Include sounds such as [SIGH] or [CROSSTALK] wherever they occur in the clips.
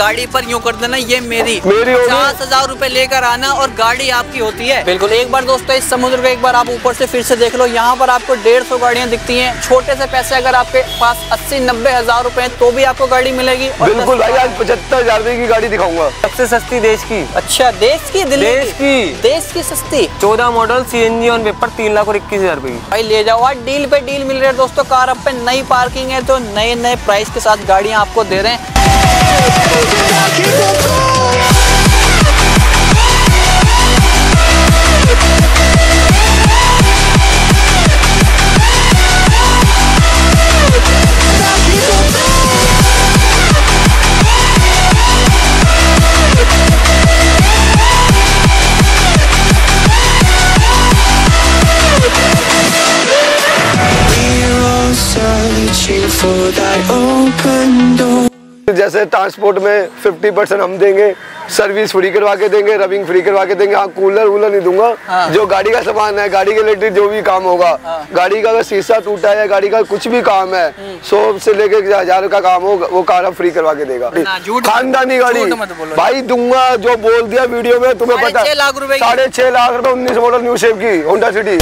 गाड़ी पर यूँ कर देना ये मेरी। मेरी पचास हज़ार रूपए लेकर आना और गाड़ी आपकी होती है। बिल्कुल एक बार दोस्तों इस समुद्र को एक बार आप ऊपर से फिर से देख लो यहाँ पर आपको डेढ़ सौ गाड़ियाँ दिखती हैं। छोटे से पैसे अगर आपके पास अस्सी नब्बे हज़ार रूपए तो भी आपको गाड़ी मिलेगी बिल्कुल भाई आज पचहत्तर हज़ार की गाड़ी दिखाऊँगा। सबसे सस्ती देश की। अच्छा देश की दिल्ली देश की। देश की सस्ती? चौदह model C N G on paper तीन लाख और इक्कीस हज़ार रुपए भाई ले जाओ आज डील पे डील मिल रही है दोस्तों कार अब पे नई पार्किंग है तो नए नए प्राइस के साथ गाड़ियाँ आपको दे रहे हैं। Searching for that open door. जैसे ट्रांसपोर्ट में 50 परसेंट हम देंगे सर्विस फ्री करवा के देंगे रबिंग फ्री करवा के देंगे हाँ कूलर वूलर नहीं दूँगा हाँ। जो गाड़ी का सामान है गाड़ी के रिलेटेड जो भी काम होगा हाँ। गाड़ी का अगर शीशा टूटा है गाड़ी का कुछ भी काम है सौ से लेके हज़ार का काम हो वो कार आप फ्री करवा के देगा खानदानी गाड़ी। भाई दूँगा जो बोल दिया वीडियो में तुम्हें पता। साढ़े छह लाख रुपए उन्नीस मॉडल न्यू शेप की Honda City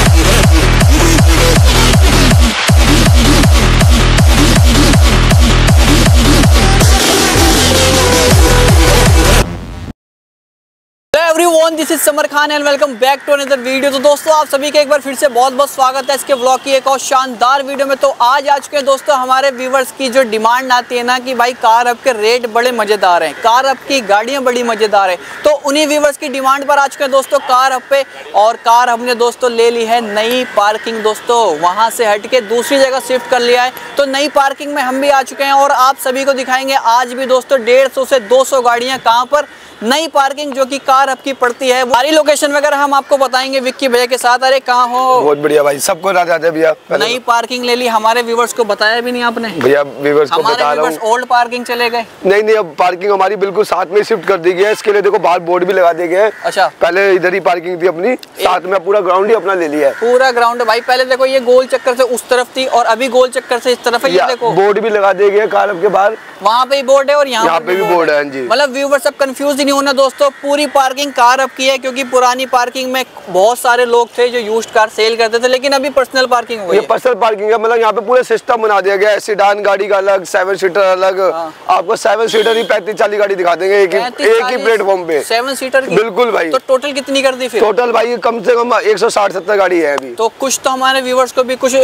everyone this is Samar Khan and welcome back to another video तो दोस्तों, आप सभी का एक बार फिर से बहुत बहुत स्वागत है इसके ब्लॉग की एक और शानदार वीडियो में। तो आज आ चुके हैं दोस्तों हमारे व्यूवर्स की जो डिमांड आती है ना कि भाई कार अब के रेट बड़े मज़ेदार हैं कार अब की गाड़ियाँ बड़ी मज़ेदार है। तो उन्हीं व्यूवर्स की डिमांड पर आ चुके हैं दोस्तों कार अब पे। और कार हमने दोस्तों ले ली है नई पार्किंग दोस्तों, वहाँ से हट के दूसरी जगह शिफ्ट कर लिया है। तो नई पार्किंग में हम भी आ चुके हैं और आप सभी को दिखाएँगे, आज भी दोस्तों डेढ़ सौ दो सौ गाड़ियाँ पर नई पार्किंग जो कि कार आपकी पड़ती है सारी लोकेशन वगैरह हम आपको बताएँगे विक्की भैया के साथ अरे कहाँ हो? बहुत बढ़िया भाई सबको भैया नई पार्किंग ले ली हमारे व्यूवर्स को बताया भी नहीं आपने। भैया व्यूवर्स को बता रहा हूँ। ओल्ड पार्किंग चले गए। नहीं नहीं अब पार्किंग हमारी बिल्कुल साथ में शिफ्ट कर दी गई है इसके लिए देखो बाहर बोर्ड भी लगा दिए गए अच्छा। पहले इधर ही पार्किंग थी अपनी साथ में पूरा ग्राउंड ही अपना ले लिया है। पूरा ग्राउंड भाई पहले देखो ये गोल चक्कर से उस तरफ़ थी और अभी गोल चक्कर से इस तरफ़ है ये देखो। बोर्ड भी लगा दिए गए कार के बाहर। वहाँ पे बोर्ड है और यहाँ पे भी बोर्ड है, मतलब व्यूवर सब कंफ्यूज ही नहीं होना दोस्तों पूरी पार्किंग कार अब की है क्योंकि पुरानी पार्किंग में बहुत सारे लोग थे जो यूज्ड कार सेल करते थे लेकिन अभी पर्सनल पार्किंग हो गई ये है। पर्सनल पार्किंग है मतलब यहाँ पे पूरे सिस्टम बना दिया गया है। सीडान गाड़ी का अलग सेवन सीटर अलग। हाँ। आपको सेवन सीटर ही पैंतीस चालीस गाड़ी दिखा देंगे एक ही एक ही प्लेटफॉर्म पे। सेवन सीटर बिल्कुल भाई। तो टोटल कितनी कर दी फिर? टोटल भाई कम से कम एक सौ साठ सत्तर गाड़ी है अभी। तो कुछ तो हमारे व्यूवर्स को भी कुछ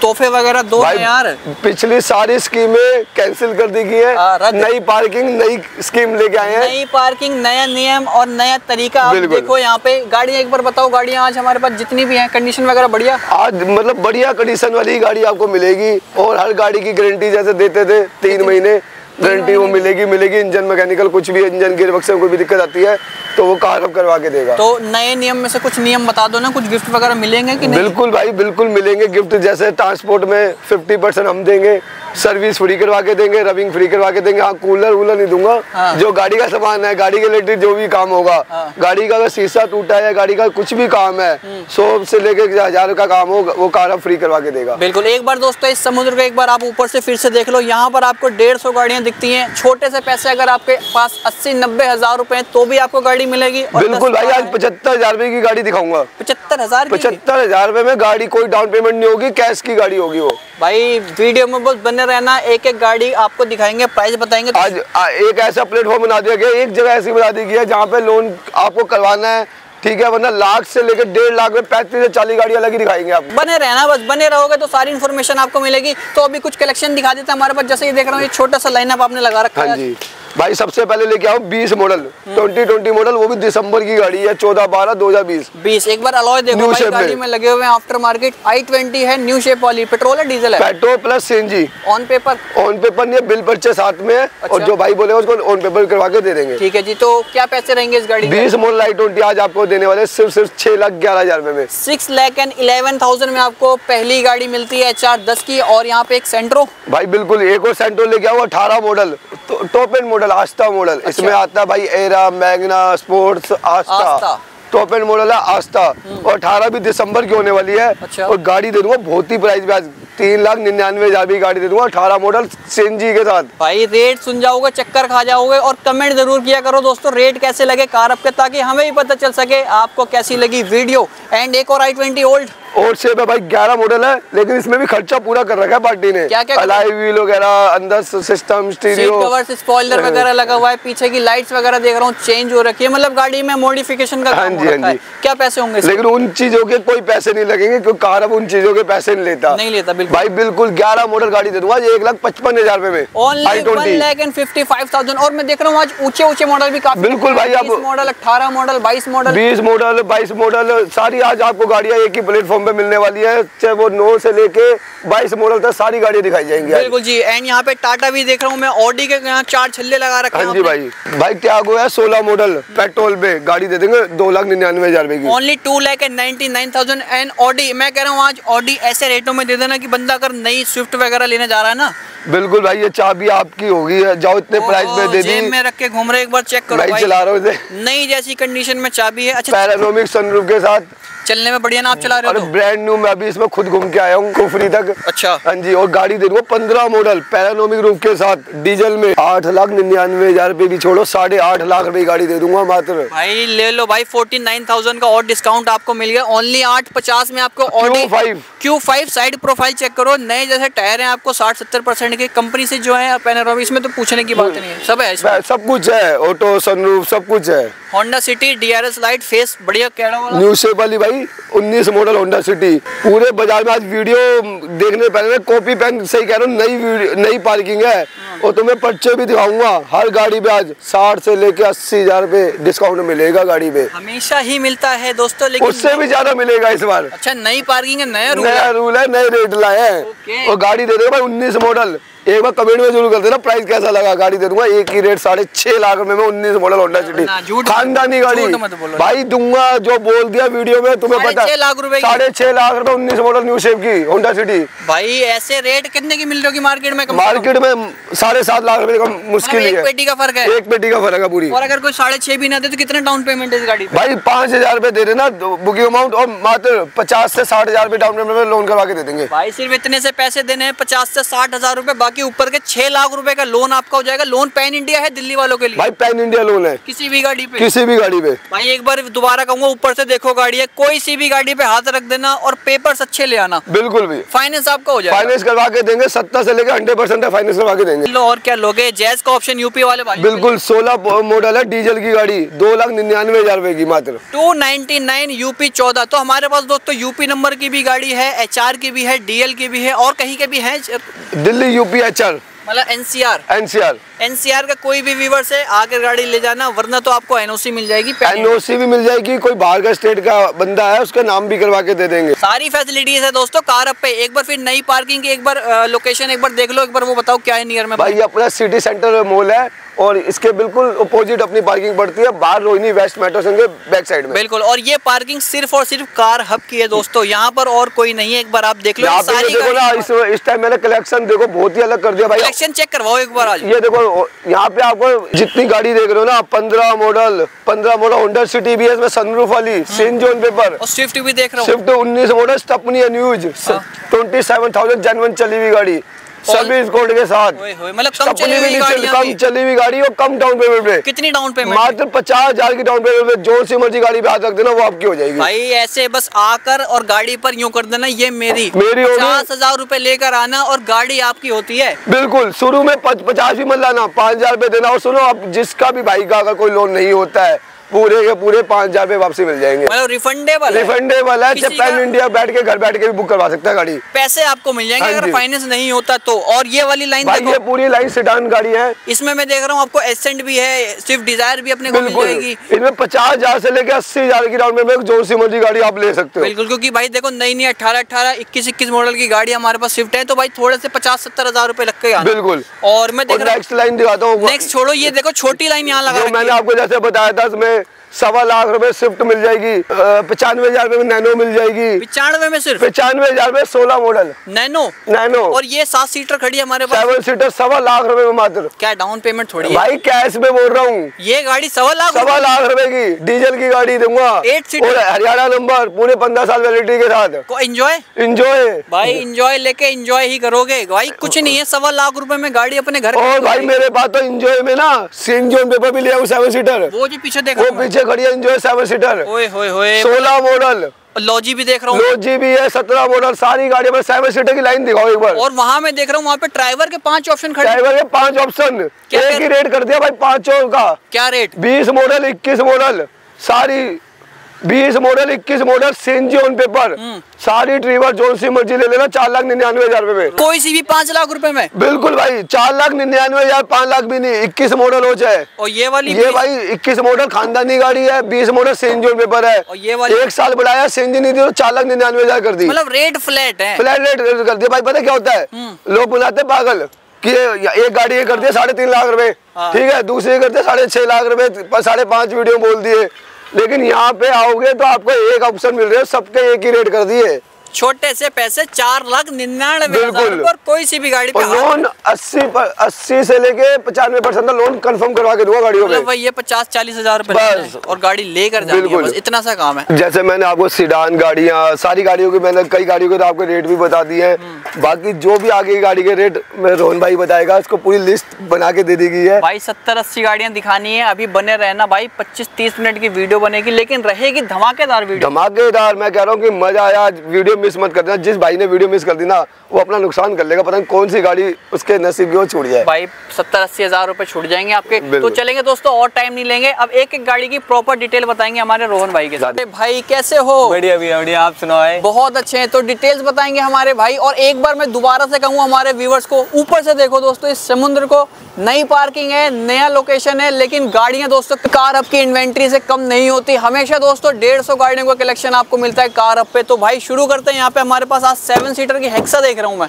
तोहफे वगैरह दो यार। पिछली सारी स्कीमें कैंसिल कर दी गई हाँ, है नई पार्किंग नई स्कीम लेके आए हैं। नई पार्किंग नया नियम और नया तरीका। आप देखो यहाँ पे गाड़ियाँ एक बार बताओ गाड़ियाँ आज हमारे पास जितनी भी हैं कंडीशन वगैरह बढ़िया? आज मतलब बढ़िया कंडीशन वाली गाड़ी आपको मिलेगी और हर गाड़ी की गारंटी जैसे देते थे तीन महीने गारंटी वो मिलेगी मिलेगी। इंजन मैकेनिकल कुछ भी इंजन गियर बक्से में कोई भी दिक्कत आती है तो वो कार करवा के देगा। तो नए नियम में से कुछ नियम बता दो ना कुछ गिफ्ट वगैरह मिलेंगे कि नहीं? बिल्कुल भाई बिल्कुल मिलेंगे। गिफ्ट जैसे ट्रांसपोर्ट में 50 परसेंट हम देंगे सर्विस फ्री करवा के देंगे रबिंग फ्री करवा के देंगे। हाँ कूलर वूलर नहीं दूँगा। हाँ। जो गाड़ी का सामान है गाड़ी के रिलेटेड जो भी काम होगा हाँ। गाड़ी का अगर शीशा टूटा है गाड़ी का कुछ भी काम है हम्म। सौ से लेके हज़ार का काम हो वो कार आप फ्री करवा के देगा। बिल्कुल। एक बार दोस्तों इस समुद्र को एक बार आप ऊपर से फिर से देख लो। यहाँ पर आपको डेढ़ सौ गाड़ियाँ दिखती है। छोटे से पैसे अगर आपके पास अस्सी नब्बे हज़ार रुपए तो भी आपको गाड़ी मिलेगी बिल्कुल भाई आज पचहत्तर हज़ार की गाड़ी दिखाऊँगा। पचहत्तर हज़ार पचहत्तर हज़ार में गाड़ी कोई डाउन पेमेंट नहीं होगी कैश की गाड़ी होगी वो। भाई वीडियो में बस बने रहना एक एक गाड़ी आपको दिखाएँगे प्राइस बताएँगे तो आज आ, एक ऐसा प्लेटफॉर्म बना दिया गया एक जगह ऐसी बना दी गई है जहाँ पे लोन आपको करवाना है ठीक है वरना लाख से लेकर डेढ़ लाख में पैंतीस से चालीस गाड़ी अलग ही दिखाएँगे आप। बने रहना बस बने रहोगे तो सारी इन्फॉर्मेशन आपको मिलेगी। तो अभी कुछ कलेक्शन दिखा देते हैं हमारे पास जैसे ये देख रहा हूँ ये छोटा सा लाइनअप आपने लगा रखा हाँ। है जी। भाई सबसे पहले लेके आओ 20 मॉडल 2020 मॉडल वो भी दिसंबर की गाड़ी है 14 बारह 2020 बीस। एक बार अलॉय देखो भाई गाड़ी में। लगे हुए हैं आफ्टर मार्केट आई ट्वेंटी है न्यू शेप वाली पेट्रोल है डीजल है? Petrol plus CNG on paper on paper नहीं बिल परचेस साथ में है और अच्छा। जो भाई बोले उसको ऑन पेपर करवा के दे देंगे। ठीक है जी तो क्या पैसे रहेंगे इस गाड़ी बीस मॉडल आई ट्वेंटी आज आपको देने वाले सिर्फ़ सिर्फ़ छह लाख ग्यारह हज़ार रुपए में। Six lakh and eleven thousand में आपको पहली गाड़ी मिलती है एच आर दस की और यहाँ पे एक सेंट्रो भाई बिल्कुल एक और सेंट्रो लेके आओ अठारह model top end model Asta model अच्छा। इसमें आता है भाई Era Magna Sportz Asta. Top end model है आस्था और अठारह भी दिसंबर की होने वाली है अच्छा। और गाड़ी दे दूँगा बहुत ही प्राइस आज तीन लाख निन्यानवे हज़ार की गाड़ी दे दूँगा अठारह मॉडल सीएनजी के साथ। भाई रेट सुन जाओगे चक्कर खा जाओगे और कमेंट ज़रूर किया करो दोस्तों रेट कैसे लगे कार आपके ताकि हमें भी पता चल सके आपको कैसी लगी वीडियो एंड एक और आई ट्वेंटी ओल्ड और से भाई ग्यारह मॉडल है लेकिन इसमें भी खर्चा पूरा कर रखा है पार्टी ने। क्या- क्या अलाई व्हील वगैरह अंदर system seat stereo covers spoiler वगैरह लगा हुआ है पीछे की लाइट्स वगैरह देख रहा हूँ चेंज हो रखी है मतलब गाड़ी में मॉडिफिकेशन का हाँ जी, हाँ जी। क्या पैसे होंगे लेकिन उन चीज़ों के कोई पैसे नहीं लगेंगे क्योंकि कार अब उन चीज़ों के पैसे नहीं लेता। नहीं लेता, बिल्कुल। भाई बिल्कुल ग्यारह मॉडल गाड़ी दे दूँगा एक लाख पचपन हज़ार रुपए में। और मैं देख रहा हूँ आज ऊँचे ऊँचे मॉडल भी काफ़ी बिल्कुल भाई, आप- मॉडल अठारह मॉडल बाईस मॉडल बीस मॉडल बाईस मॉडल सारी आज आपको गाड़ियाँ एक ही प्लेटफॉर्म पे मिलने वाली है। चाहे वो नौ से लेके बाईस मॉडल तक सारी गाड़ियाँ दिखाई जाएँगी बिल्कुल जी। एंड यहाँ पे टाटा भी देख रहा हूँ मैं ऑडी के यहाँ चार छल्ले लगा रखे हैं हाँ जी भाई। भाई क्या त्यागो है? सोलह मॉडल पेट्रोल पे गाड़ी दे देंगे दो लाख निन्यानवे हज़ार रुपए की। Only two lakh and ninety nine thousand and Audi मैं कह रहा हूँ आज ऑडी ऐसे रेटों में दे देना कि बंदा अगर नई स्विफ्ट वगैरह लेने जा रहा है ना? बिल्कुल भाई ये चाबी आपकी होगी जाओ इतने प्राइस में दे दी। में रख के घूम रहे एक बार चेक करो भाई चला रहा हूँ नई जैसी कंडीशन में चाबी है। अच्छा पैरानोमिक सनरूफ के साथ। चलने में बढ़िया ना आप चला रहे हो तो? ब्रांड न्यू मैं अभी इसमें खुद घूम के आया हूँ कुफरी तक। अच्छा। हाँ जी और गाड़ी दे दूँगा पंद्रह मॉडल पैरानोमिक रूफ के साथ डीजल में। आठ लाख निन्यानवे हज़ार रूपए भी छोड़ो साढ़े आठ लाख रुपये गाड़ी दे दूँगा मात्र। भाई ले लो भाई फोर्टी नाइन थाउज़ेंड का और डिस्काउंट आपको मिल गया। ओनली आठ पचास में आपको Audi Q5 Q five side profile check करो। नए जैसे टायर है आपको साठ सत्तर परसेंट के। कंपनी से जो है पैनोरामा इसमें तो पूछने की बात नहीं है। सब है सब कुछ है ऑटो सनरूफ सब कुछ है। Honda City DRS light face बढ़िया कैड़ा वाला। न्यू शेप वाली भाई 19 मॉडल होंडा सिटी पूरे बाज़ार में आज वीडियो देखने पहले मैं कॉपी पेन सही कह रहा हूँ नई नई पार्किंग है। और तुम्हें पर्चे भी दिखाऊँगा हर गाड़ी पे आज साठ से लेके अस्सी हज़ार रुपए डिस्काउंट मिलेगा गाड़ी पे हमेशा ही मिलता है दोस्तों लेकिन उससे भी ज़्यादा मिलेगा इस बार। अच्छा नई पार्किंग है नया रूल नया है। रूल है नए रेट लाए हैं। और गाड़ी दे देगा भाई उन्नीस मॉडल एक बार कमेंट में ज़रूर कर देना प्राइस कैसा लगा? गाड़ी दे दूँगा। एक ही रेट साढ़े छह लाख रुपए में उन्नीस मॉडल होंडा सिटी खानदानी गाड़ी। भाई दूँगा जो बोल दिया वीडियो में तुम्हें पता छह लाख रुपए साढ़े छह लाख रुपए उन्नीस मॉडल न्यू शेप की होंडा सिटी भाई ऐसे रेट कितने की मिल रही होगी मार्केट में? मार्केट में साढ़े सात लाख रुपए का मुश्किल मतलब एक है। पेटी का फ़र्क है। एक पेटी का फ़र्क है पूरी। और अगर कोई साढ़े छह भी ना दे तो कितना डाउन पेमेंट है इस गाड़ी भाई पाँच हज़ार रुपए दे देना बुकिंग अमाउंट और मात्र पचास से साठ हज़ार रुपए डाउन पेमेंट में लोन करवा के दे देंगे। भाई सिर्फ़ इतने से पैसे देने हैं पचास से साठ हज़ार रूपए बाकी ऊपर के छह लाख रुपए का लोन आपका हो जाएगा। लोन पैन इंडिया है दिल्ली वालों के लिए। भाई पैन इंडिया लोन है। किसी भी गाड़ी पे। किसी भी गाड़ी पे। भाई एक बार दोबारा कहूँगा ऊपर से देखो गाड़ी है। कोई सी भी गाड़ी पे हाथ रख देना और पेपर्स अच्छे ले आना। बिल्कुल भी। फाइनेंस आपका हो जाएगा। फाइनेंस करवा के देंगे सत्तर से लेकर हंड्रेड परसेंट फाइनेंस करवा के देंगे। और क्या लोगे? जैज का ऑप्शन यूपी वाले भाई। बिल्कुल सोलह मॉडल है डीजल की गाड़ी। दो लाख निन्यानवे हज़ार रुपए की मात्र। टू नाइनटी नाइन यूपी चौदह। तो हमारे पास दोस्तों यूपी नंबर की भी गाड़ी है एचआर की भी है डीएल की भी है और कहीं के भी है? दिल्ली यूपी मतलब एनसीआर एनसीआर एनसीआर का कोई भी व्यूवर से आकर गाड़ी ले जाना वरना तो आपको एनओसी मिल जाएगी। एनओसी भी मिल जाएगी कोई बाहर का स्टेट का बंदा है उसका नाम भी करवा के दे देंगे। सारी फैसिलिटीज़ है दोस्तों कार अप पे एक बार फिर नई पार्किंग की एक बार लोकेशन एक बार देख लो एक बार वो बताओ क्या है नियर में। भाई अपना सिटी सेंटर मॉल है और इसके बिल्कुल अपोजिट अपनी पार्किंग पड़ती है बाहर रोहिणी वेस्ट मेट्रो संघ के बैक साइड में। बिल्कुल और ये पार्किंग सिर्फ़ और सिर्फ़ कार हब की है दोस्तों यहाँ पर और कोई नहीं है एक बार आप देख लो सारी देखो ना इस इस टाइम मैंने कलेक्शन देखो बहुत ही अलग कर दिया भाई। कलेक्शन चेक करवाओ एक बार आज। ये देखो यहाँ पे आपको जितनी गाड़ी देख रहे हो ना पंद्रह मॉडल पंद्रह मॉडल होंडा सिटी भी है इसमें सनरूफ वाली सेंट जोन पेपर और स्विफ्ट भी देख रहा हूँ। स्विफ्ट उन्नीस मॉडल स्टपनी न्यूज़ ट्वेंटी सेवन थाउज़ेंड जनवन चली हुई गाड़ी। सर्विस कोड के साथ। मतलब कम चली हुई कम चली गाड़ी और कम डाउन पेमेंट पे। कितनी डाउन पेमेंट मात्र पचास हज़ार की डाउन पेमेंट पे जो सी मर्ज़ी गाड़ी पे हाथ रख देना वो आपकी हो जाएगी। भाई ऐसे बस आकर और गाड़ी पर यूँ कर देना ये मेरी। मेरी। पचास हज़ार रूपए लेकर आना और गाड़ी आपकी होती है। बिल्कुल शुरू में पचास भी मत लाना पाँच हज़ार देना। और सुनो आप जिसका भी भाई का अगर कोई लोन नहीं होता है पूरे के पूरे पाँच हज़ार रुपए वापसी मिल जाएँगे। मतलब रिफंडेबल रिफंडेबल है किसी पैन इंडिया बैठ के घर बैठ के भी बुक करवा सकता है गाड़ी। पैसे आपको मिल जाएँगे हाँ अगर फाइनेंस नहीं होता तो। और ये वाली लाइन भाई ये पूरी लाइन सिडान गाड़ी है। इसमें मैं देख रहा हूँ आपको एसेंट भी है स्विफ्ट डिज़ायर भी अपने को मिल जाएगी। इनमें पचास हज़ार से लेकर अस्सी हज़ार की डाउन पेमेंट जो सी मर्ज़ी गाड़ी आप ले सकते हो। बिल्कुल क्योंकि भाई देखो नई नई अठारह अठारह इक्कीस इक्कीस मॉडल की गाड़ी हमारे पास स्विफ्ट है तो भाई थोड़े से पचास सत्तर हज़ार रुपए लग के बिल्कुल। और मैं देख रहा नेक्स्ट लाइन दिखाता हूँ। नेक्स्ट छोड़ो ये देखो छोटी लाइन यहाँ लगा मैंने आपको जैसे बताया था मैं सवा लाख रुपए स्विफ्ट मिल जाएगी पचानवे हज़ार रुपए में नैनो मिल जाएगी। पिचानवे में सिर्फ़? पचानवे हज़ार रुपए सोलह मॉडल। नैनो? नैनो। और ये सात सीटर खड़ी है हमारे पास? सेवन सीटर सवा लाख रुपए में मात्र। क्या डाउन पेमेंट थोड़ी है? भाई कैश में बोल रहा हूँ। ये गाड़ी सवा लाख सवा लाख रुपए की। डीजल की गाड़ी दूँगा। एट। और हरियाणा नंबर पूरे पंद्रह साल वैलिडिटी के साथ। को एंजॉय इंजॉय भाई इंजॉय लेके इंजॉय ही करोगे। भाई कुछ नहीं है। सवा लाख रुपए में गाड़ी अपने घर और भाई मेरे पास तो इंजॉय में ना सिंग जोन पेपर भी लिया सेवन सीटर वो जो पीछे देखो वो रहा खड़ी है इंजॉय सेवन सीटर सोलह मॉडल लॉजी भी देख रहा हूँ। लॉजी भी है सत्रह मॉडल सारी गाड़ियों पर सेवन सीटर की लाइन दिखाओ एक बार। और वहाँ मैं देख रहा हूँ वहाँ पे ड्राइवर के पाँच ऑप्शन खड़े ड्राइवर के पाँच ऑप्शन एक ही रेट कर दिया भाई पाँचों का। क्या रेट बीस मॉडल इक्कीस मॉडल सारी बीस मॉडल इक्कीस मॉडल सीएनजी ऑन पेपर। सारी ट्रीवर जोन सी मर्ज़ी ले लेना चार लाख निन्यानवे हज़ार रुपए में। कोई सी भी पाँच लाख रुपए में? बिल्कुल भाई चार लाख निन्यानवे हज़ार पाँच लाख भी नहीं इक्कीस मॉडल हो जाए। और ये वाली ये भाई इक्कीस मॉडल खानदानी गाड़ी है बीस मॉडल सीएनजी ऑन पेपर है। और ये वाली- एक साल बढ़ाया सीएनजी नहीं दी चार लाख निन्यानवे हज़ार कर दी। मतलब रेट फ्लैट है। फ्लैट रेट कर दिया। भाई पता क्या होता है? हम्म। लोग बुलाते पागल कि एक गाड़ी ये कर दिया साढ़े तीन लाख रुपए। हाँ। ठीक है दूसरी करते साढ़े छह लाख रुपए साढ़े पाँच वीडियो बोल दिए। लेकिन यहाँ पे आओगे तो आपको एक ऑप्शन मिल रहा है, सबके एक ही रेट कर दिए। छोटे से पैसे चार लाख निन्यानवे। और कोई सी भी गाड़ी पे लोन अस्सी अस्सी से लेके पचानवे परसेंट लोन कंफर्म करवा के दूँगा गाड़ियों पे भाई ये पचास चालीस हज़ार बस। और गाड़ी लेकर बिल्कुल। इतना सा काम है जैसे मैंने आपको सीडान गाड़ियाँ सारी गाड़ियों के मैंने कई गाड़ियों के तो आपको रेट भी बता दिए हैं बाकी जो भी आगे की गाड़ी के रेट मैं रोहन भाई बताएगा इसको पूरी लिस्ट बना के दे दी गई है भाई सत्तर अस्सी गाड़ियाँ दिखानी है अभी बने रहना भाई पच्चीस तीस मिनट की वीडियो बनेगी लेकिन रहेगी धमाकेदार वीडियो धमाकेदार मैं कह रहा हूँ की मज़ा आया आज वीडियो मिस मत कर देना जिस भाई ने वीडियो मिस कर दी ना वो अपना नुकसान कर लेगा। पता नहीं कौन सी गाड़ी उसके नसीब की वो छूट जाए। भाई सत्तर अस्सी हज़ार रुपए छूट जाएँगे आपके। तो चलेंगे दोस्तों और टाइम नहीं लेंगे। अब एक एक गाड़ी की प्रॉपर डिटेल बताएँगे हमारे रोहन भाई के साथ। भाई कैसे हो? बढ़िया भैया बढ़िया। आप सुनाए बहुत अच्छे हैं। तो डिटेल्स बताएँगे हमारे भाई। और एक बार मैं दोबारा से कहूँ हमारे व्यूवर्स को ऊपर से देखो दोस्तों इस समुद्र को। नई पार्किंग है नया लोकेशन है लेकिन गाड़ियाँ दोस्तों कार अब की इन्वेंट्री से कम नहीं होती। हमेशा दोस्तों डेढ़ सौ गाड़ियों का कलेक्शन आपको मिलता है कार अब पे। तो भाई शुरू करते हैं। यहाँ पे हमारे पास आज सेवन सीटर की हेक्सा देख रहा हूँ मैं।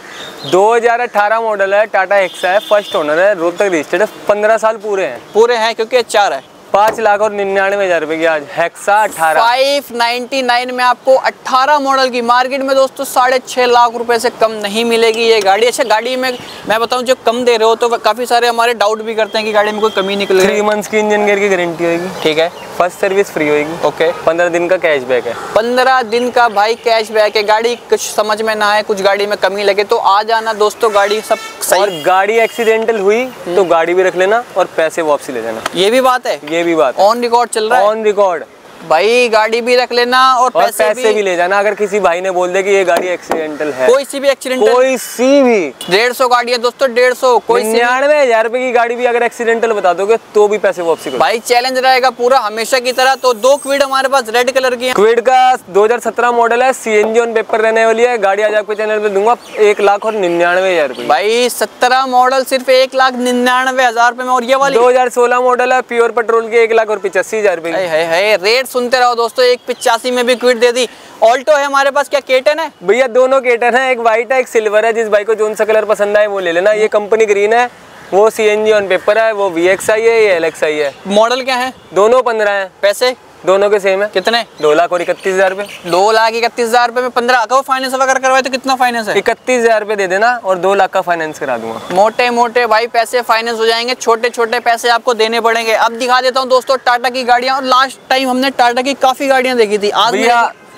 2018 मॉडल है टाटा हेक्सा है फ़र्स्ट ओनर है रोहतक रजिस्टर्ड है पंद्रह साल पूरे हैं। पूरे हैं क्योंकि चार है। पाँच लाख और निन्यानवे हज़ार रुपए की आज हेक्सा अठारह। 599 में आपको 18 मॉडल की मार्केट में दोस्तों साढ़े छः लाख रुपए से कम नहीं मिलेगी ये गाड़ी। अच्छा गाड़ी में मैं बताऊँ जो कम दे रहे हो तो काफ़ी सारे हमारे डाउट भी करते हैं कि गाड़ी में कोई कमी निकल थ्री मंथ्स की इंजन गेयर की गारंटी होगी ठीक है। फ़र्स्ट सर्विस फ्री होगी ओके पंद्रह दिन का कैशबैक है। पंद्रह दिन का भाई कैश बैक है। गाड़ी कुछ समझ में ना आए कुछ गाड़ी में कमी लगे तो आ जाना दोस्तों गाड़ी सब और सही गाड़ी एक्सीडेंटल हुई तो गाड़ी भी रख लेना और पैसे वापसी ले जाना। ये भी बात है। ये भी बात ऑन रिकॉर्ड चल रहा है। ऑन रिकॉर्ड भाई गाड़ी भी रख लेना और और पैसे, पैसे भी। भी ले जाना। अगर किसी भाई ने बोल दे कि ये गाड़ी एक्सीडेंटल है। कोई सी भी एक्सीडेंट कोई सी भी। डेढ़ सौ गाड़ी है दोस्तों डेढ़ सौ। कोई निन्यानवे हज़ार रुपए की गाड़ी भी अगर एक्सीडेंटल बता दोगे तो भी पैसे वापसी करो भाई चैलेंज रहेगा पूरा हमेशा की तरह। तो दो क्विड हमारे पास रेड कलर की क्विड का 2017 मॉडल है सीएनजी ऑन पेपर रहने वाली है। गाड़ी आज आपके चैनल पे दूँगा एक लाख और निन्यानवे हज़ार रुपए। भाई सत्रह मॉडल सिर्फ़ एक लाख निन्यानवे हज़ार रुपए में और ये वाली 2016 मॉडल है प्योर पेट्रोल की एक लाख और पिचासी हज़ार रुपए है रेट सुनते रहो दोस्तों एक पिचासी में भी क्विट दे दी। ऑल्टो है हमारे पास क्या केटन है? भैया दोनों केटन है एक व्हाइट है एक सिल्वर है। जिस बाइक को जोन सा कलर पसंद आए वो ले लेना। ये कंपनी ग्रीन है वो सीएनजी ऑन पेपर है वो वी एक्स आई है ये एल एक्स आई है। मॉडल क्या है? दोनों पंद्रह है। पैसे? दोनों के सेम है। कितने? दो लाख और इकतीस हज़ार रुपए। दो लाख इकतीस हज़ार रुपए में पंद्रह का फाइनेंस वगैरह करवाए तो कितना फाइनेंस है? इकतीस हज़ार रुपए दे देना और दो लाख का फाइनेंस करा दूँगा। मोटे मोटे भाई पैसे फाइनेंस हो जाएँगे छोटे छोटे पैसे आपको देने पड़ेंगे। अब दिखा देता हूँ दोस्तों टाटा की गाड़ियाँ और लास्ट टाइम हमने टाटा की काफ़ी गाड़ियाँ देखी थी। आज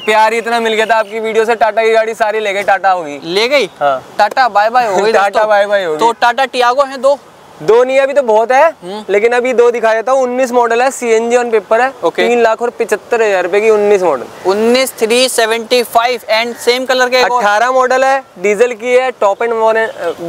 प्यार इतना मिल गया था आपकी वीडियो से टाटा की गाड़ी सारी ले गई टाटा होगी। ले गई? हाँ। टाटा बाय बाय हो गई [LAUGHS] टाटा बाय बाय हो गई। तो टाटा टियागो है दो। दो नहीं अभी तो बहुत है हम्म। लेकिन अभी दो दिखाया था उन्नीस मॉडल है C N G on paper है। तीन लाख और पिछहत्तर हज़ार रुपए की उन्नीस मॉडल उन्नीस three seventy five and same colour के अठारह मॉडल है डीजल की है टॉप एंड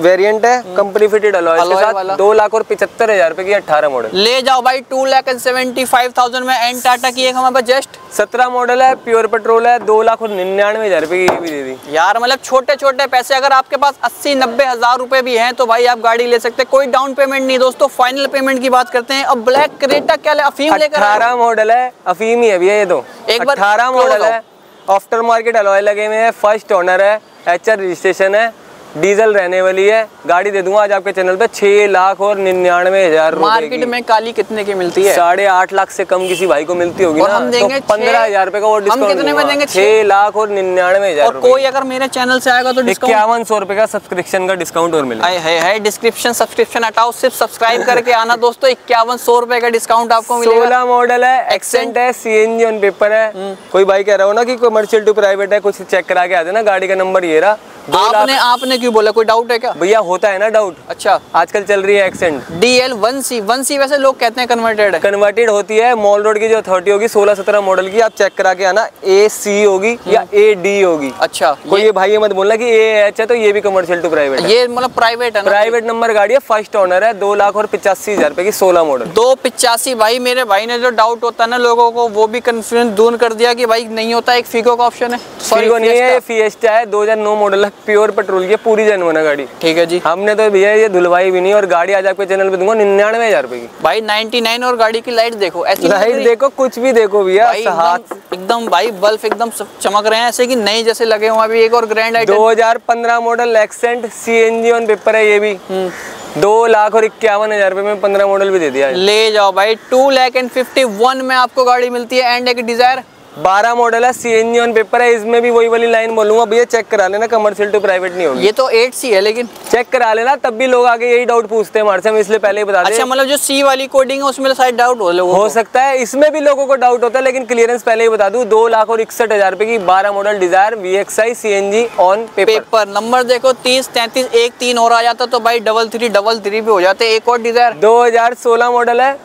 वेरिएंट है कंपनी फिटेड अलॉय के साथ दो लाख और पिछहत्तर हज़ार रुपए की अठारह मॉडल ले जाओ भाई two lakh and seventy five thousand में एंड टाटा की एक हमारे पास जस्ट सत्रह मॉडल है प्योर पेट्रोल है दो लाख और निन्यानवे हज़ार रुपए की भी दे दी। यार मतलब छोटे छोटे पैसे अगर आपके पास अस्सी नब्बे हज़ार रुपए भी है तो भाई आप गाड़ी ले सकते हैं। कोई डाउन पेमेंट नहीं दोस्तों फाइनल पेमेंट की बात करते हैं। अब ब्लैक क्रेटा क्या अफीम लेकर अठारह मॉडल है अफीम ही है भैया ये तो। एक बार अठारह मॉडल है आफ्टर मार्केट अलॉय लगे हुए हैं फ़र्स्ट ऑनर है एचआर रजिस्ट्रेशन है। डीजल रहने वाली है। गाड़ी दे दूँगा आज आपके चैनल पे छह लाख और निन्यानवे हज़ार मार्केट में काली कितने की मिलती है? साढ़े आठ लाख से कम किसी भाई को मिलती होगी ना हम देंगे तो पंद्रह हज़ार रुपए का और डिस्काउंट कितने में छह लाख और निन्यानवे हज़ार कोई अगर मेरे चैनल से आएगा तो इक्यावन सौ रुपए का सब्सक्रिप्शन का डिस्काउंट और मिलेगा। डिस्क्रिप्शन सब्सक्रिप्शन हटाओ सिर्फ़ सब्सक्राइब करके आना [LAUGHS] दोस्तों इक्यावन सौ रुपए का डिस्काउंट आपको मिलेगा। सोलह मॉडल है एक्सेंट है सीएनजी ऑन पेपर है। हम्म। कोई भाई कह रहा हो ना कि कमर्शियल टू प्राइवेट है कुछ चेक करा के आ देना गाड़ी का नंबर ये रहा। आपने आपने क्यों बोला? कोई डाउट है क्या? भैया होता है ना डाउट अच्छा। आजकल चल रही है Xcent D L one C one C वैसे लोग कहते हैं कन्वर्टेड है। कन्वर्टेड होती है मॉल रोड की जो अथॉरिटी होगी सोलह सत्रह मॉडल की आप चेक करा के आना ए सी होगी या ए डी होगी। अच्छा कोई ये भाई ये मत बोलना कि ए एच है तो ये भी कमर्शियल टू प्राइवेट ये मतलब प्राइवेट है प्राइवेट नंबर गाड़ी है फ़र्स्ट ऑनर है दो लाख और पिचासी हज़ार रुपए की सोलह मॉडल दो पिचासी भाई मेरे भाई ने जो डाउट होता है ना लोगों को वो भी कंफ्यूजन दूर कर दिया कि भाई नहीं होता एक फीगो का ऑप्शन है। Figo नहीं है फिएस्टा है 2009 मॉडल है प्योर पेट्रोल की पूरी जेनुअन है गाड़ी। ठीक है जी। हमने तो भैया ये धुलवाई भी नहीं और गाड़ी आज आपके चैनल पे दूँगा निन्यानवे हज़ार रुपए की। भाई 99 और गाड़ी की लाइट देखो ऐसी लाइट देखो कुछ भी देखो भैया हाथ एकदम भाई बल्ब एकदम चमक रहे हैं ऐसे की नई जैसे लगे हुए हैं। अभी एक और ग्रैंड आइटम 2015 model Xcent CNG on paper है ये भी। हम्म। दो लाख और इक्यावन हज़ार रुपए में पंद्रह मॉडल भी दे दिया ले जाओ भाई two lakh and fifty one में आपको गाड़ी मिलती है एंड एक डिज़ायर बारह मॉडल है सीएनजी ऑन पेपर है इसमें भी वही वाली लाइन बोलूँगा। भैया चेक करा लेना कमर्शियल टू प्राइवेट नहीं होगी। ये तो एट सी है लेकिन चेक करा लेना तब भी लोग आगे यही डाउट पूछते हैं हमारे से हम इसलिए पहले ही बता दें। अच्छा मतलब जो सी वाली कोडिंग है उसमें शायद डाउट हो लोगों हो सकता है इसमें भी लोगों को डाउट होता है लेकिन क्लियरेंस पहले ही बता दू दो लाख और इकसठ हज़ार रुपए की बारह model Dzire V X I C N G on paper number देखो तीस तैतीस एक तीन और आ जाता तो भाई डबल थ्री डबल थ्री भी हो जाते एक और डिज़ायर 2016 मॉडल है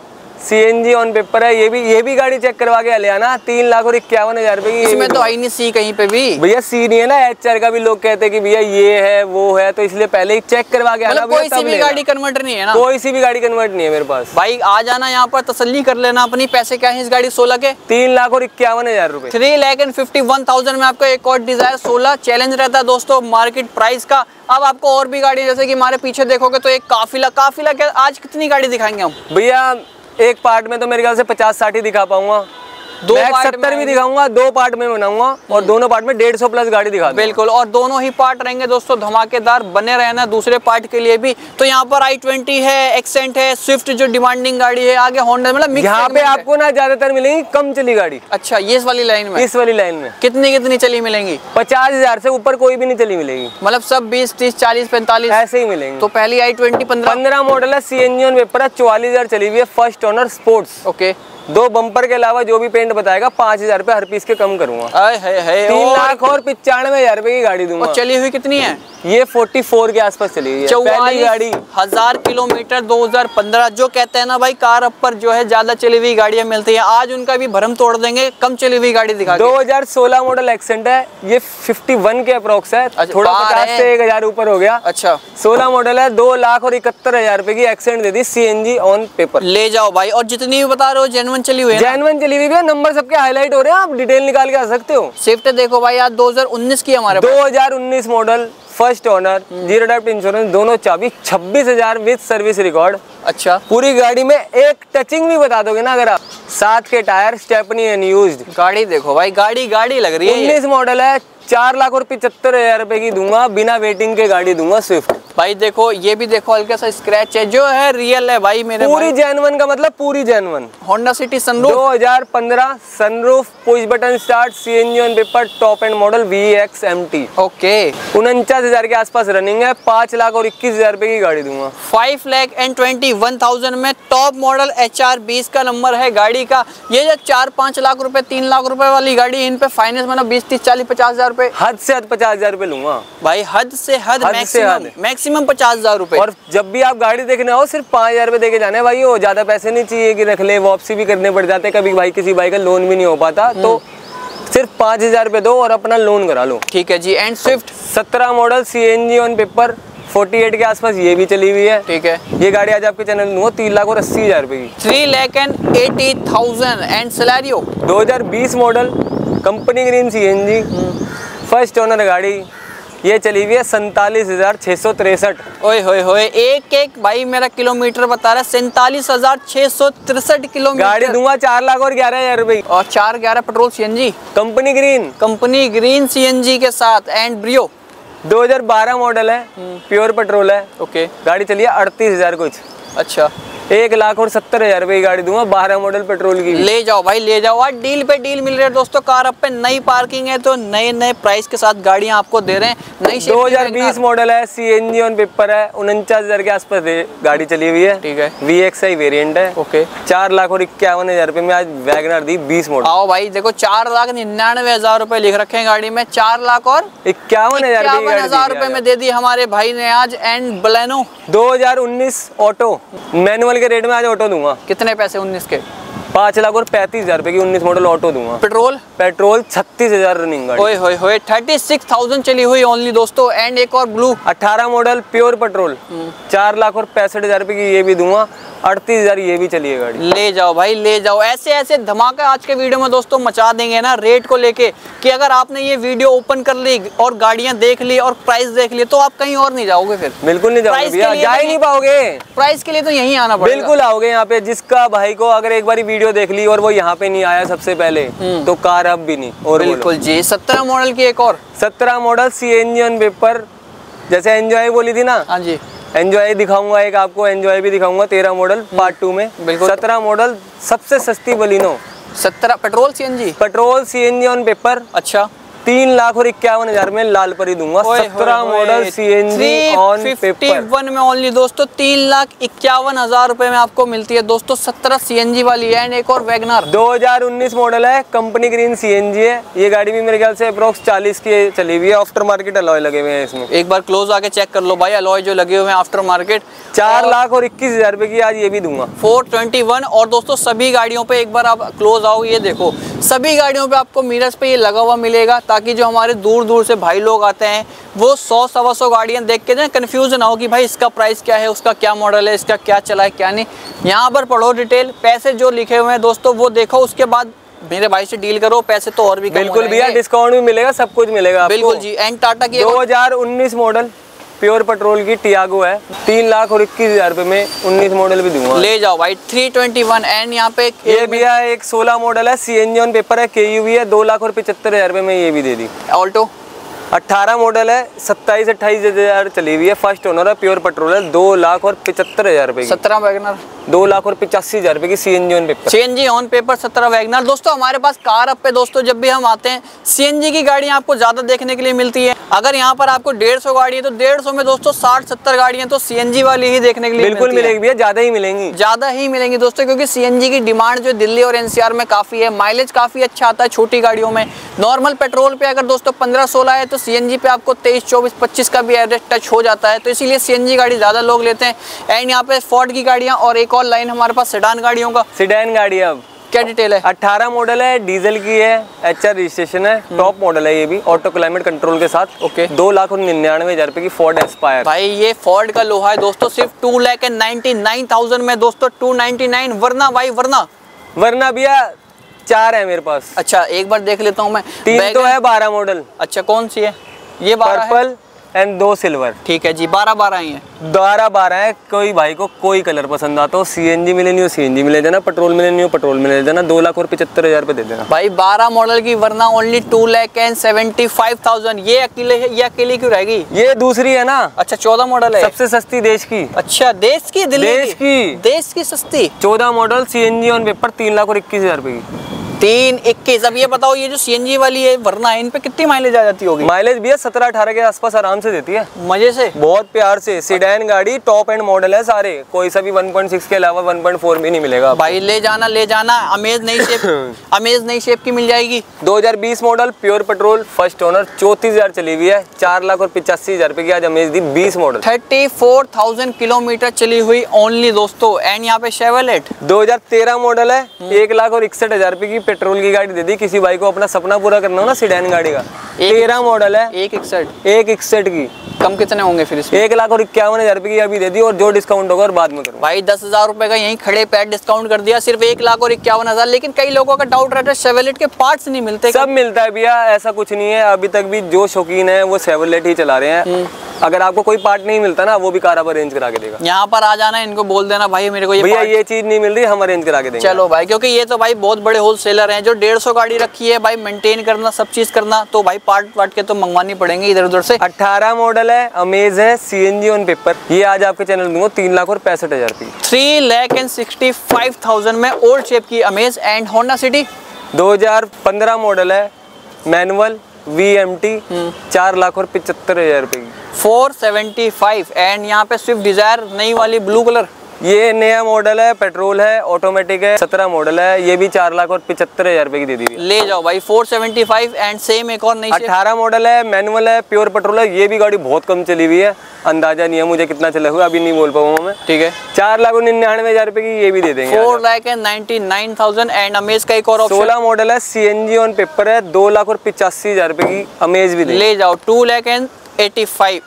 C N G on paper है ये भी ये भी गाड़ी चेक करवा के ले आना। तीन लाख और इक्यावन हज़ार रुपए की इसमें तो आई नहीं सी कहीं पे भी। भैया सी नहीं है ना एच आर का भी लोग कहते हैं कि भैया ये है वो है तो इसलिए पहले ही चेक करवा के आना मतलब कोई सी भी। गाड़ी कन्वर्टर नहीं है ना। कोई सी भी गाड़ी कन्वर्ट नहीं है मेरे पास। भाई आ जाना यहाँ पर तसली कर लेना अपनी पैसे क्या है इस गाड़ी सोलह के? तीन लाख और इक्यावन हज़ार रुपए। Three lakh and fifty one thousand में आपको एक और डिज़ायर सोलह चैलेंज रहता है दोस्तों मार्केट प्राइस का। अब आपको और भी गाड़ी जैसे कि हमारे पीछे देखोगे तो एक काफिला काफिला क्या आज कितनी गाड़ी दिखाएँगे हम? भैया एक पार्ट में तो मेरे ख्याल से पचास साठ ही दिखा पाऊँगा। दो सत्तर भी दिखाऊँगा दो पार्ट में बनाऊँगा और दोनों पार्ट में डेढ़ सौ प्लस गाड़ी दिखा बिल्कुल और दोनों ही पार्ट रहेंगे दोस्तों धमाकेदार बने रहना दूसरे पार्ट के लिए भी। तो यहाँ पर आई ट्वेंटी है एक्सेंट है स्विफ्ट जो डिमांडिंग गाड़ी है आगे होंडा मतलब यहाँ पे आपको ना ज़्यादातर मिलेंगी कम चली गाड़ी। अच्छा ये इस वाली लाइन में? इस वाली लाइन में। कितनी कितनी चली मिलेंगी? पचास हज़ार से ऊपर कोई भी नहीं चली मिलेगी। मतलब सब बीस तीस चालीस पैंतालीस। ऐसे ही मिलेंगे। तो पहली आई ट्वेंटी पंद्रह। मॉडल है सी एन जी पेपर है चौवालीस हज़ार चली हुई है फ़र्स्ट ओनर स्पोर्ट्स ओके दो बम्पर के अलावा जो भी पेंट बताएगा पाँच हज़ार रूपए हर पीस के कम करूँगा। तीन लाख और पिचानवे हज़ार रुपए की गाड़ी दूँगा। चली हुई कितनी है? ये 44 के आसपास चली हुई चौवालीस गाड़ी। हज़ार किलोमीटर 2015 जो कहते हैं ना भाई कार अप पर जो है ज़्यादा चली हुई गाड़ियाँ मिलती है। आज उनका भी भरम तोड़ देंगे कम चली हुई गाड़ी दिखा के। 2016 मॉडल एक्सेंट है ये 51 के अप्रोक्स है। अच्छा, थोड़ा पचास से एक हज़ार ऊपर हो गया। अच्छा। 16 मॉडल है दो लाख और इकहत्तर हज़ार रुपए की एक्सेंट दे दी सीएनजी ऑन पेपर ले जाओ भाई और जितनी भी बता रहे हो जेनवन चली हुई है? जैनवन चली हुई है। नंबर सबके हाईलाइट हो रहे हैं। आप डिटेल निकाल के आ सकते हो। स्विफ्ट देखो भाई आज 2019 की हमारे पास। 2019 model first owner zero dent insurance दोनों चाबी छब्बीस हज़ार विद सर्विस रिकॉर्ड अच्छा। पूरी गाड़ी में एक टचिंग भी बता दोगे ना अगर आप? सात के टायर स्टेपनी अनयूज्ड गाड़ी देखो भाई गाड़ी गाड़ी लग रही है। उन्नीस मॉडल है चार लाख और पिछहत्तर हज़ार रुपए की दूँगा बिना वेटिंग के गाड़ी दूँगा स्विफ्ट भाई देखो ये भी देखो हल्का सा स्क्रैच है जो है रियल है भाई मेरे पूरी जैनवन का मतलब पूरी genuine Honda City sunroof 2015 sunroof push button start CNG on paper top end model V X M T okay उनचास हज़ार के आसपास रनिंग है पाँच लाख और इक्कीस हज़ार रुपए की गाड़ी दूँगा। Five lakh and twenty one thousand में टॉप मॉडल एच आर बीस का नंबर है गाड़ी का। ये जो चार पाँच लाख रुपए तीन लाख रुपए वाली गाड़ी इन पे फाइनेंस मतलब बीस तीस चालीस पचास हज़ार रुपए। हद से हद पचास हज़ार रुपए लूँगा। भाई हद से हद हद मैक्सिमम हद। मैक्सिमम पचास हज़ार रुपए। और जब भी आप गाड़ी देखने आओ सिर्फ़ पाँच हज़ार रुपए देके जाने भाई वो ज़्यादा पैसे नहीं चाहिए कि रख ले वापसी भी करने पड़ जाते कभी भाई किसी भाई का लोन भी नहीं हो पाता। तो सिर्फ़ पाँच हज़ार रुपए दो और अपना लोन करा लो। ठीक है जी एंड स्विफ्ट सत्रह model C N G on paper 48 के आसपास ये भी चली हुई है। ठीक है। ये गाड़ी आज आपके चैनल में तीन लाख और अस्सी हज़ार रुपए की। Three lakh and eighty thousand and Celerio 2020 model company green C N G first owner गाड़ी ये चली हुई है सैंतालीस हज़ार छः सौ तिरसठ। ओए होए होए एक एक भाई मेरा किलोमीटर बता रहा है सैंतालीस हज़ार छह सौ तिरसठ किलोमीटर। गाड़ी दूँगा चार लाख और ग्यारह हज़ार रुपए और चार ग्यारह petrol CNG company green. Company green CNG के साथ एंड ब्रियो। 2012 मॉडल है प्योर पेट्रोल है। ओके। गाड़ी चली है अड़तीस हज़ार कुछ। अच्छा। एक लाख और सत्तर हज़ार रुपए की गाड़ी दूँगा बारह मॉडल पेट्रोल की। ले जाओ भाई ले जाओ। आज डील पे डील मिल रही है दोस्तों कार अब पे नई पार्किंग है तो नए नए प्राइस के साथ गाड़ियाँ आपको दे रहे हैं। नई की 2020 Wagon मॉडल है सीएनजी ऑन पेपर है उनचास हज़ार के आसपास गाड़ी चली हुई है। ठीक है। वी एक्स आई वेरियंट है। ओके। चार लाख और इक्यावन हज़ार रुपए में आज वैगनर दी बीस मॉडल आओ भाई देखो चार लाख निन्यानवे हज़ार रुपए लिख रखे हैं गाड़ी में चार लाख और इक्यावन हज़ार हज़ार दी में दे दी हमारे भाई ने आज एंड बलेनो 2019 ऑटो मैनुअल के रेट में आज ऑटो दूँगा। कितने पैसे उन्नीस के? पाँच लाख और पैंतीस हज़ार रुपए की उन्नीस मॉडल ऑटो दूँगा। पेट्रोल? पेट्रोल छत्तीस हज़ार रनिंग थर्टी सिक्स थाउज़ेंड चली हुई ओनली दोस्तों एंड एक और ब्लू 18 मॉडल प्योर पेट्रोल चार लाख और पैंसठ हज़ार रुपए की ये भी दूँगा अड़तीस हज़ार ये भी चलिए गाड़ी। ले जाओ भाई ले जाओ। ऐसे ऐसे धमाका आज के वीडियो में दोस्तों मचा देंगे ना रेट को लेके कि अगर आपने ये वीडियो ओपन कर ली और गाड़ियाँ देख ली और प्राइस देख ली तो आप कहीं और नहीं जाओगे फिर। बिल्कुल नहीं जाओगे जा ही नहीं- नहीं पाओगे। प्राइस के लिए तो यहीं आना पड़ेगा। बिल्कुल आओगे यहाँ पे जिसका भाई को अगर एक बार वीडियो देख ली और वो यहाँ पे नहीं आया सबसे पहले। तो कार अब भी नहीं। और बिल्कुल जी। सत्रह मॉडल की एक और। सत्रह model C N G on paper जैसे एंजॉय बोली थी ना? हाँ जी। एंजॉय दिखाऊँगा एक आपको एंजॉय भी दिखाऊँगा तेरह मॉडल पार्ट टू में। बिल्कुल। सत्रह मॉडल सबसे सस्ती बलिनो। सत्रह petrol CNG petrol C N G on paper अच्छा। तीन लाख और इक्यावन हज़ार में लाल परी दूँगा। सत्रह model C N G on paper 351 में ओनली दोस्तों तीन लाख इक्यावन हज़ार रुपए में आपको मिलती है दोस्तों सत्रह सीएनजी वाली है एंड एक और वैगनार 2019 मॉडल है कंपनी ग्रीन सीएनजी है। ये गाड़ी भी मेरे ख्याल से अप्रोक्स 40 की चली हुई है। आफ्टर मार्केट अलॉय लगे हुए हैं इसमें। एक बार क्लोज आके चेक कर लो भाई अलॉय जो लगे हुए हैं आफ्टर मार्केट चार लाख और इक्कीस हज़ार रुपए की आज ये भी दूँगा। 421 और दोस्तों सभी गाड़ियों पे एक बार आप क्लोज आओ ये देखो। सभी गाड़ियों पे आपको मिरर्स पे ये लगा हुआ मिलेगा ताकि जो हमारे दूर दूर से भाई लोग आते हैं वो सौ सवा सौ गाड़ियाँ देख के ना कन्फ्यूज़ ना हो कि भाई इसका प्राइस क्या है उसका क्या मॉडल है इसका क्या चला है क्या नहीं। यहाँ पर पढ़ो डिटेल पैसे जो लिखे हुए हैं दोस्तों वो देखो उसके बाद मेरे भाई से डील करो पैसे तो और भी बिल्कुल भैया डिस्काउंट भी मिलेगा सब कुछ मिलेगा बिल्कुल जी एंड टाटा की दो और- 2019 मॉडल प्योर पेट्रोल की टियागो है। तीन लाख और इक्कीस हज़ार रुपए में 19 मॉडल भी दूँगा। ले जाओ भाई थ्री ट्वेंटी वन एन यहाँ पे ये भैया एक 16 मॉडल है C N G on paper है के यू है दो लाख और पचहत्तर हज़ार रुपए में ये भी दे दी। ऑल्टो 18 मॉडल है सत्ताईस अट्ठाईस हज़ार चली हुई है। फ़र्स्ट ओनर है प्योर पेट्रोल है दो लाख और पिछहत्तर हज़ार रुपए सत्रह वैगनर दो लाख और पिचासी हज़ार रुपए की C N G on paper CNG on paper सत्रह वैगनर दोस्तों हमारे पास कार अप पे दोस्तों जब भी हम आते हैं सीएनजी की गाड़ियाँ आपको ज़्यादा देखने के लिए मिलती है। अगर यहाँ पर आपको डेढ़ सौ गाड़ी है तो डेढ़ सौ में दोस्तों साठ सत्तर गाड़ियाँ तो सीएनजी वाली ही देखने के लिए बिल्कुल मिलेगी भैया ज़्यादा ही मिलेंगी। ज़्यादा ही मिलेंगी दोस्तों क्योंकि सीएनजी की डिमांड जो दिल्ली और एनसीआर में काफ़ी है माइलेज काफ़ी अच्छा आता है छोटी गाड़ियों में। नॉर्मल पेट्रोल पे अगर दोस्तों 15 16 है तो सीएनजी पे आपको 23 24 25 का भी एवरेज टच हो जाता है। तो इसीलिए सीएनजी गाड़ी ज़्यादा लोग लेते हैं। एंड यहाँ पे फोर्ड की गाड़ियाँ और एक और लाइन हमारे पास सेडान गाड़ियों का। सिडैन गाड़ी अब। क्या डिटेल है? 18 मॉडल है डीजल की है एच आर रजिस्ट्रेशन है टॉप मॉडल है ये भी ऑटो क्लाइमेट कंट्रोल के साथ। हम्म। Okay. दो लाख और निन्यानवे हज़ार रुपए की फोर्ड एस्पायर भाई ये फोर्ड का लोहा है दोस्तों सिर्फ़ two lakh and ninety nine thousand में दोस्तों टू नाइनटी नाइन वरना भाई वरना। वरना भैया चार है मेरे पास। अच्छा एक बार देख लेता हूँ मैं। तीन तो है? बारह मॉडल अच्छा कौन सी है? ये बारह पर्पल एंड दो सिल्वर ठीक है जी बारह बारह ही है। बारह बारह है कोई भाई को कोई कलर पसंद आता हो। सी एन जी मिले नहीं हो सी एन जी मिले देना। पेट्रोल मिले नहीं हो पेट्रोल मिले देना। दो लाख और पचहत्तर हज़ार रुपए दे देना। भाई बारह मॉडल की Verna only two lakh and seventy five thousand ये अकेले है ये अकेली क्यों रहेगी? ये दूसरी है ना। अच्छा चौदह मॉडल है। सबसे सस्ती देश की। अच्छा देश की दिल्ली देश की। देश की सस्ती? चौदह model C N G on paper तीन लाख और इक्कीस हज़ार रुपए की। तीन इक्कीस। अब ये बताओ ये जो सीएनजी वाली है वरना है इन पे कितनी माइलेज आ जाती होगी? माइलेज भी है सत्रह अठारह के आसपास आराम से देती है। मज़े से? बहुत प्यार से। सिडैन गाड़ी टॉप एंड मॉडल है सारे। कोई सा भी 1.6 के अलावा 1.4 भी नहीं मिलेगा भाई ले जाना ले जाना। अमेज नई शेप अमेज [LAUGHS] नई शेप की मिल जाएगी। 2020 model pure petrol first owner चौतीस चली हुई है। चार लाख और पिचासी हज़ार की आज अमेज दी 20 मॉडल थर्टी किलोमीटर चली हुई ओनली दोस्तों। एंड यहाँ पे शेवलेट 2013 मॉडल है। एक लाख और इकसठ हज़ार की पेट्रोल की गाड़ी दे दी किसी भाई को अपना सपना पूरा करना हो ना सिडैन गाड़ी का। तेरह मॉडल है। एक इकसठ। एक इकसठ की। कम कितने होंगे फिर इसमें? एक लाख और इक्यावन हज़ार रुपए की अभी दे दी और जो डिस्काउंट होगा और बाद में करूँगा। भाई दस हज़ार रुपए का यहीं खड़े पैर डिस्काउंट कर दिया सिर्फ़ एक लाख और इक्यावन हज़ार। लेकिन कई लोगों का डाउट रहता है शेवलेट के पार्ट्स नहीं मिलते। सब मिलता है भैया ऐसा कुछ नहीं है। अभी तक भी जो शौकीन है वो सेवलेट ही चला रहे हैं। अगर आपको कोई पार्ट नहीं मिलता ना वो भी कार आप अरेंज करा के देगा। यहाँ पर आ जाना इनको बोल देना भाई मेरे को ये भैया ये चीज़ नहीं मिल रही हम अरेंज करा के देंगे। चलो भाई क्योंकि ये तो भाई बहुत बड़े होलसेलर हैं जो डेढ़ सौ गाड़ी रखी है भाई मेंटेन करना सब चीज़ करना तो भाई पार्ट वार्ट के तो मंगवानी पड़ेंगे इधर उधर से। 18 मॉडल है अमेज है सीएनजी ऑन पेपर ये आज आपके चैनल में दूँगा तीन लाख और पैंसठ हज़ार रुपये three lakh and sixty five thousand में ओल्ड शेप की Amaze and Honda City 2015 model है मैनुअल वी एम टी चार लाख और पिचहत्तर हज़ार रुपए की। 475 एंड यहाँ पे स्विफ्ट डिज़ायर नई वाली ब्लू कलर ये नया मॉडल है पेट्रोल है ऑटोमेटिक है सत्रह मॉडल है ये भी चार लाख और पिचहत्तर हज़ार रुपए की दे दी हुई है। ले जाओ भाई 475 एंड सेम एक और नहीं अठारह मॉडल है मैनुअल है प्योर पेट्रोल है ये भी गाड़ी बहुत कम चली हुई है। अंदाज़ा नहीं है मुझे कितना चला हुआ अभी नहीं बोल पाऊँगा मैं। ठीक है। चार लाख निन्यानवे हज़ार रुपए की ये भी दे देंगे four lakh and ninety nine thousand and Amaze का एक और सोलह मॉडल है C N G on paper है दो लाख और पिचासी हज़ार रुपए की अमेज भी ले जाओ two lakh and eighty five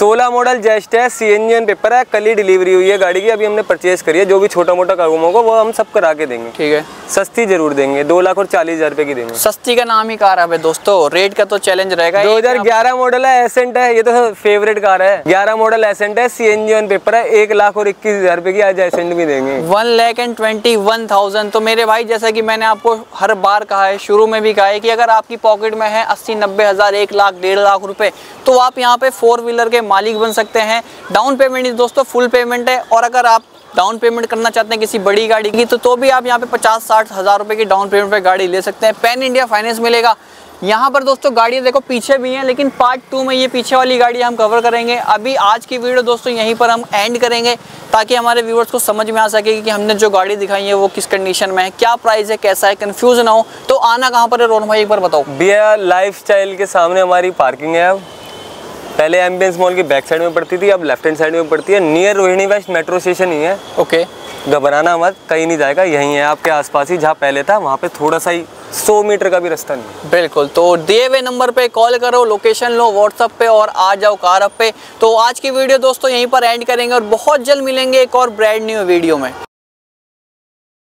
सोलह मॉडल जेस्ट है सीएनजी ऑन पेपर है कल ही डिलीवरी हुई है गाड़ी की अभी हमने परचेज करी है जो भी छोटा मोटा काम होगा वो हम सब करा के देंगे। ठीक है। सस्ती ज़रूर देंगे दो लाख और चालीस हज़ार रुपये की देंगे। सस्ती का नाम ही कार है भाई दोस्तों रेट का तो चैलेंज रहेगा दो हज़ार ग्यारह मॉडल है एसेंट है ये तो फेवरेट कार है। ग्यारह मॉडल एसेंट है सीएनजी ऑन पेपर है एक लाख और इक्कीस हज़ार रुपए की आज एसेंट भी देंगे। One lakh and twenty one thousand तो मेरे भाई जैसा कि मैंने आपको हर बार कहा है शुरू में भी कहा है कि अगर आपकी पॉकेट में है अस्सी नब्बे हज़ार एक लाख डेढ़ लाख रुपए तो आप यहाँ पे फोर व्हीलर के मालिक बन सकते हैं। डाउन पेमेंट दोस्तों फुल पेमेंट है और अगर आप डाउन पेमेंट करना चाहते हैं किसी बड़ी गाड़ी की तो तो भी आप यहाँ पे पचास साठ हज़ार रुपए की डाउन पेमेंट पे गाड़ी ले सकते हैं। पैन इंडिया फाइनेंस मिलेगा। यहाँ पर दोस्तों गाड़ियाँ देखो पीछे भी हैं, लेकिन पार्ट टू में ये पीछे वाली गाड़ी हम कवर करेंगे। अभी आज की वीडियो दोस्तों यहीं पर हम एंड करेंगे, ताकि हमारे व्यूअर्स को समझ में आ सके कि हमने जो गाड़ी दिखाई है वो किस कंडीशन में है, क्या प्राइस है, कैसा है कंफ्यूज ना हो। तो आना कहाँ पर है रोहन भाई, एक बार बताओ। भैया लाइफ के सामने हमारी पार्किंग है। पहले एम्बियंस मॉल की बैक साइड में पड़ती थी अब लेफ़्ट हैंड साइड में पड़ती है। Near Rohini west metro station ही है। ओके घबराना मत कहीं नहीं जाएगा यहीं है आपके आसपास ही जहाँ पहले था वहाँ पे थोड़ा सा ही सौ मीटर का भी रास्ता नहीं बिल्कुल तो दिए हुए नंबर पे कॉल करो लोकेशन लो व्हाट्सअप पे और आ जाओ कार अप पे। तो आज की वीडियो दोस्तों यहीं पर एंड करेंगे और बहुत जल्द मिलेंगे एक और ब्रांड न्यू वीडियो में।